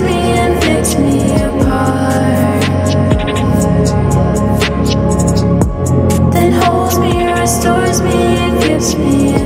me and gives me